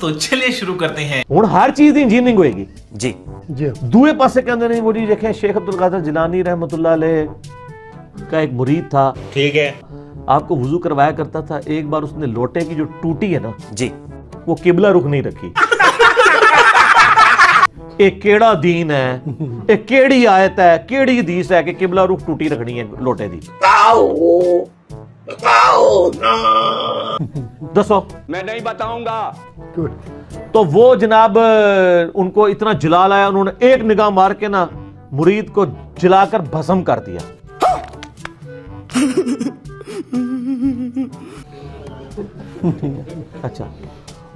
तो चलिए शुरू करते हैं। हूँ हर चीज़ की इंजीनियरिंग होगी जी। जी। दूए पास कहते हैं वो जी देखें शेख अब्दुल कादर जिलानी रहमतुल्ला का एक मुरीद था। ठीक है। आपको वज़ू करवाया करता था एक बार उसने लोटे की जो टूटी है ना जी। वो किबला रुख नहीं रखी। एक केड़ा दीन है एक केड़ी आयत है केड़ी दीस है कि किबला रुख टूटी रखनी है लोटे दी। ਦੱਸੋ मैं नहीं बताऊँगा। तो वो जनाब उनको इतना जला लाया उन्होंने एक निगाह मार के ना मुरीद को जलाकर भस्म कर दिया। अच्छा।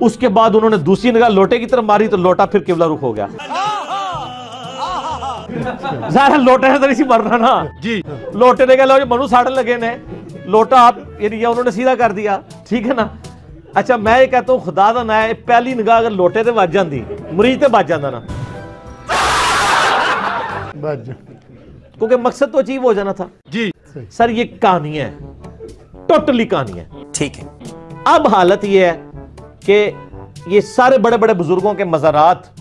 उसके बाद उन्होंने दूसरी निगाह लोटे की तरफ़ मारी तो लोटा फिर किबला रुख हो गया। लोटे ने तो मरना ना। जी। लोटे ने कहा मनु साड़न लगे ने। लोटा आप ये उन्होंने सीधा कर दिया ठीक है ना अच्छा मैं ये कहता हूँ खुदा का ना पहली निगाह अगर लोटे तो बच जाती मरीज़ तो बच जाता ना क्योंकि मकसद तो अचीव हो जाना था जी सर ये कहानी है टोटली कहानी है ठीक है अब हालत यह है कि ये सारे बड़े बड़े बुज़ुर्गों के मजारात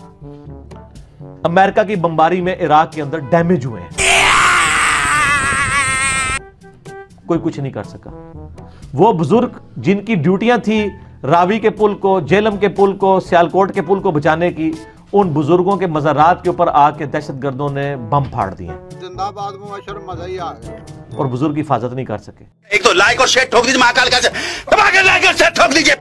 अमेरिका की बमबारी में इराक के अंदर डैमेज हुए हैं कोई कुछ नहीं कर सका। वो बुज़ुर्ग जिनकी ड्यूटियाँ थी रावी के पुल को जेलम के पुल को सियालकोट के पुल को बचाने की उन बुज़ुर्गों के मज़ारात के ऊपर आके दहशत गर्दों ने बम फाड़ दिए। जिंदाबाद मज़ा ही आ गया और बुज़ुर्ग की हिफाजत नहीं कर सके। एक तो लाइक और शेयर ठोक दीजिए महाकाल का। से दबा के लाइक और शेयर ठोक दीजिए।